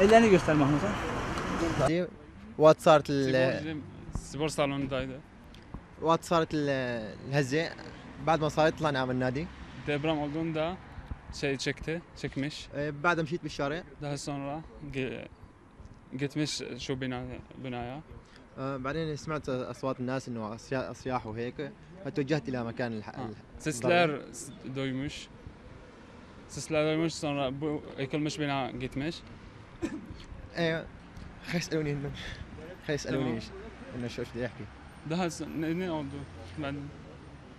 الا أنا قلت göster صح؟ وقت صارت ال سبور صالون دايدا وقت صارت الهزة بعد ما صارت طلعنا من النادي دبرام عبدون دا شيء تشكته تشك مش بعد مشيت بالشارع ده سونرا قلت مش شو بنا بنايا بعدين سمعت اصوات الناس انه اصياح وهيك فتوجهت إلى مكان الح... سيسلر دويمش سيسلر دويمش سونرا اكل مش بنا قلت مش أيوه خايف يسألوني انه خايف يسألوني إيش إنه شو بدي أحكي. ده هسه نقعدوا بعدين.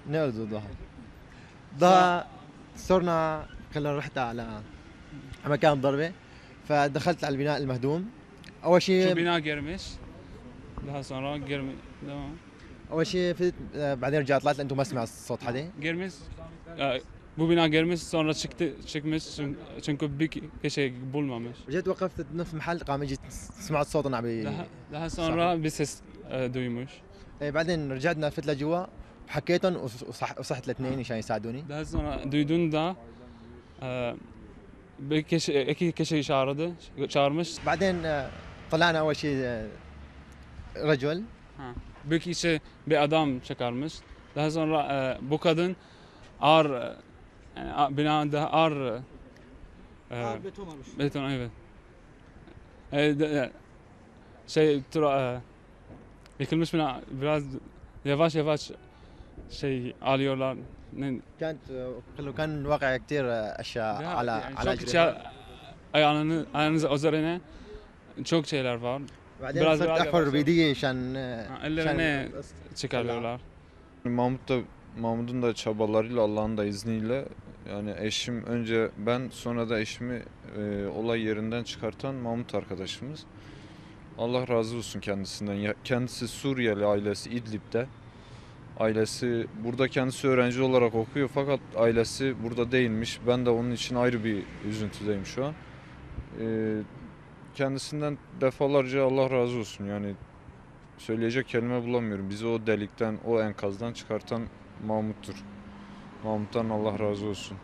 نقعدوا ضحى. ضحى. صرنا كلنا رحت على مكان ضربة فدخلت على البناء المهدوم. أول شيء شو بناء قرمش؟ ده صار قرمش. أول شيء فتت آه، بعدين رجعت طلعت لأنه ما سمع صوت حدا. قرمش؟ آه، e, Bu bina girmiş sonra çıktı çıkmış çünkü- çünkü bir kişi bulmamış. رجعت وقفت بنص محل قام اجت سمعت صوت عم Daha, daha sonra bir ses e, duymuş. إيه، بعدين رجعت نفت لجوا وحكيتهم وصح وصحت الاثنين عشان يساعدوني Daha sonra duyduğunda e, bir kişi, iki kişi çağırdı, çağırmış. بعدين آه، طلعنا اول شيء آه، رجل. Bir kişi bir adam çıkarmış. Daha sonra e, bu kadın ağır e, yani a- binada ağır e, beton olmuş. beton evet. E, de- e, şey tura, e, yıkılmış bina biraz yavaş yavaş şey alıyorlar. Ne, كانت آه، لو كان واقع كثير آه، اشياء Ya, على yani على çok أجرها. şey ayağını ayağınız üzerine çok şeyler var. بعدين biraz- صرت biraz احفر yavaş. بايدي عشان آه، Ha, ellerine عشان çıkarıyorlar. Mahmut da Mahmut'un da çabalarıyla Allah'ın da izniyle yani eşim önce ben sonra da eşimi e, olay yerinden çıkartan Mahmut arkadaşımız. Allah razı olsun kendisinden. Ya- Kendisi Suriyeli ailesi İdlib'de. Ailesi burada kendisi öğrenci olarak okuyor fakat ailesi burada değilmiş. Ben de onun için ayrı bir üzüntüdeyim şu an. E, kendisinden defalarca Allah razı olsun yani söyleyecek kelime bulamıyorum. Bizi o delikten, o enkazdan çıkartan Mahmut'tur. Mahmut'tan Allah razı olsun.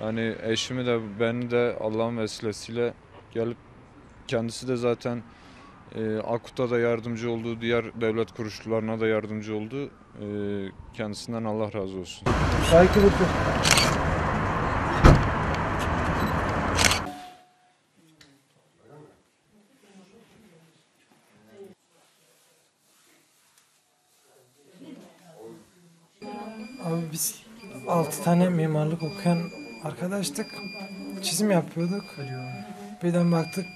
Yani eşimi de beni de Allah'ın vesilesiyle gelip kendisi de zaten e, Akut'a da yardımcı oldu, diğer devlet kuruluşlarına da yardımcı oldu. E, kendisinden Allah razı olsun. Abi biz 6 tane mimarlık okuyan arkadaştık. Çizim yapıyorduk. Birden baktık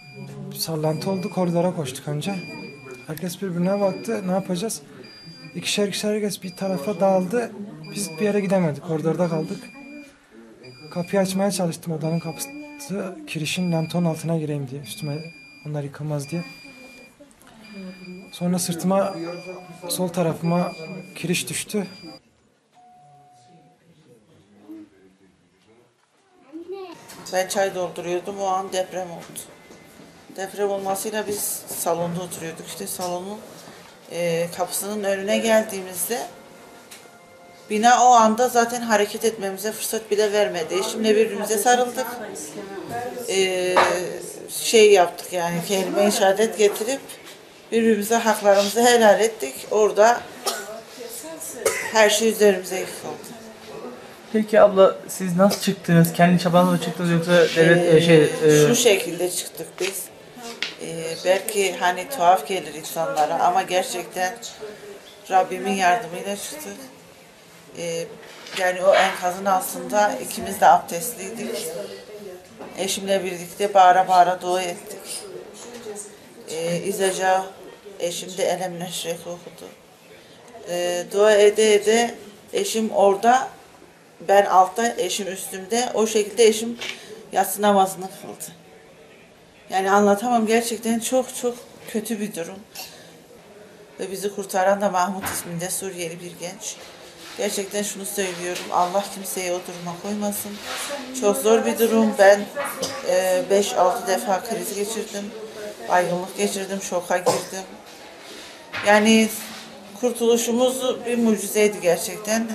sallantı oldu koridora koştuk önce. Herkes birbirine baktı ne yapacağız? İkişer ikişer herkes bir tarafa dağıldı. Biz bir yere gidemedik koridorda kaldık. Kapıyı açmaya çalıştım odanın kapısı kirişin lanton altına gireyim diye üstüme onlar yıkılmaz diye. Sonra sırtıma sol tarafıma kiriş düştü. Ben çay dolduruyordum o an deprem oldu. Deprem olmasıyla biz salonda oturuyorduk. İşte salonun e, kapısının önüne geldiğimizde bina o anda zaten hareket etmemize fırsat bile vermedi. Eşimle birbirimize sarıldık. E, şey yaptık yani kelime-i şehadet getirip birbirimize haklarımızı helal ettik. Orada her şey üzerimize yıkıldı. Peki abla siz nasıl çıktınız? Kendi çabanızla mı çıktınız yoksa devlet e, şey e, şu şekilde çıktık biz. Ee, belki hani tuhaf gelir insanlara ama gerçekten Rabbimin yardımıyla çıktık. Ee, yani o enkazın altında ikimiz de abdestliydik. Eşimle birlikte bağıra bağıra dua ettik. Ee, İzeca eşim de Elem Neşrek okudu. Ee, dua ede ede eşim orada ben altta, eşim üstümde. O şekilde eşim yatsı namazını kıldı. Yani anlatamam gerçekten çok çok kötü bir durum. Ve bizi kurtaran da Mahmut isminde Suriyeli bir genç. Gerçekten şunu söylüyorum. Allah kimseyi o duruma koymasın. Çok zor bir durum. Ben 5-6 defa kriz geçirdim. Baygınlık geçirdim. Şoka girdim. Yani kurtuluşumuz bir mucizeydi gerçekten.